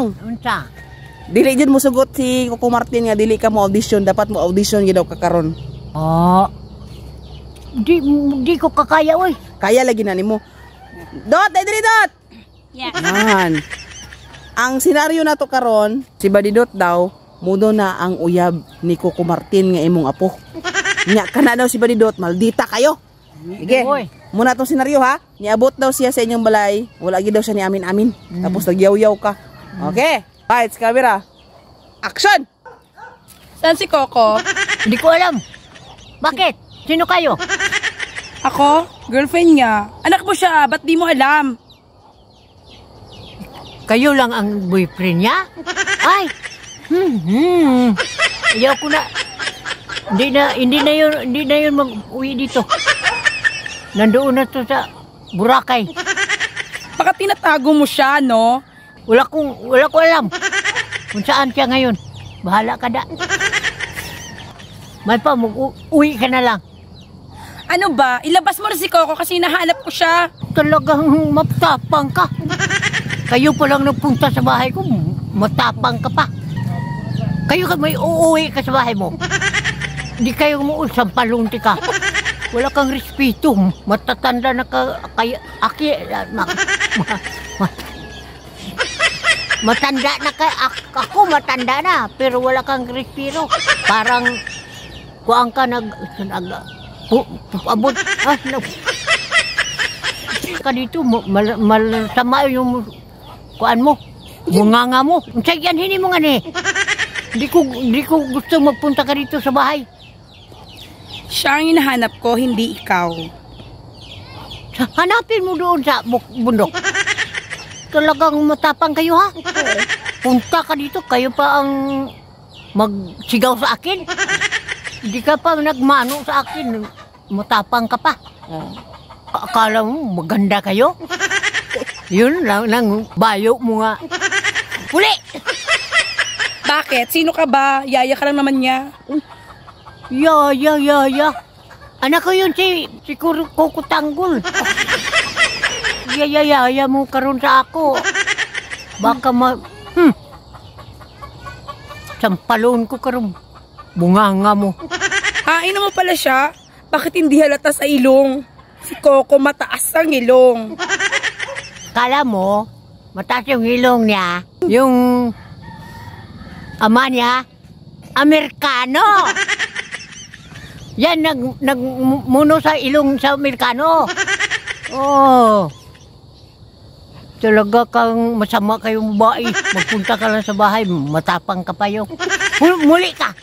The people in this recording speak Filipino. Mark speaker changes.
Speaker 1: Unsa?
Speaker 2: Dili jud mo sugot si Coco Martin nga dili ka mo audition, dapat mo audition gid daw ka karon.
Speaker 1: Oh. Di, di ko kakaya, oy.
Speaker 2: Kaya lagi na nimo. Dot, diri dot.
Speaker 3: Yeah.
Speaker 2: Yan. Ang senaryo na to karon, si Badidot daw mudo na ang uyab ni Coco Martin nga imong apo. Nya kana daw si Badidot, maldita kayo. Sige.
Speaker 1: Oy.
Speaker 2: Muna tong senaryo ha. Niabot daw siya sa inyong balay. Wala gid daw siya ni amin-amin. Tapos nagyaw-yaw ka. Okay. Lights, camera. Action!
Speaker 3: Saan si Coco?
Speaker 1: Hindi ko alam. Bakit? Sino kayo?
Speaker 3: Ako? Girlfriend niya. Anak mo siya, ba't di mo alam?
Speaker 1: Kayo lang ang boyfriend niya? Ay! Hmm, hmm. Ayaw ko na. Hindi na, hindi na yun, hindi na yun mag-uwi dito. Nandoon na to sa Boracay.
Speaker 3: Baka tinatago mo siya, no?
Speaker 1: Wala kong, wala ko alam. Kung saan siya ngayon. Bahala ka da. May pa, mag-uwi ka na lang.
Speaker 3: Ano ba? Ilabas mo na si Coco kasi nahanap ko siya.
Speaker 1: Talagang matapang ka. Kayo pa lang nagpunta sa bahay ko, matapang ka pa. Kayo ka may uuwi ka sa bahay mo. Hindi kayo mo sampalunti ka. Wala kang respeto. Matatanda na ka, kaya, aki, ma, ma, ma, matanda na ka, ak- ako matanda na, pero wala kang respeto. Parang, kuang ka nag, nag, pu, pu- abot, ah, nag, ka dito, mal, mal, sama yung kuan mo, bunganga mo. Unsay yan hini mo nga ni. Di ko di ko gusto magpunta ka dito sa bahay.
Speaker 3: Siya ang hinahanap ko, hindi ikaw.
Speaker 1: Hanapin mo doon sa bundok. Talagang matapang kayo ha. Punta ka dito, kayo pa ang magsigaw sa akin. Hindi ka pa nagmano sa akin. Matapang ka pa. Akala mo maganda kayo? Yun lang, lang bayo mo nga. Uli!
Speaker 3: Bakit? Sino ka ba? Yaya ka lang naman niya.
Speaker 1: Ya, ya, ya, ya. Anak ko yun si, si Kur- Kuko Tanggol. Ya, ya, ya, ya mo karon sa ako. Baka ma... Hmm. Sampalon ko karon. Bunganga mo.
Speaker 3: Hain mo pala siya? Bakit hindi halata sa ilong? Si Coco mataas ang ilong.
Speaker 1: Kala mo, mataas yung ilong niya, yung ama niya, Amerikano. Yan, nag, nagmuno sa ilong sa Amerikano. Oh. Talaga kang masama kayong babae. Magpunta ka lang sa bahay, matapang ka pa yung. Muli ka!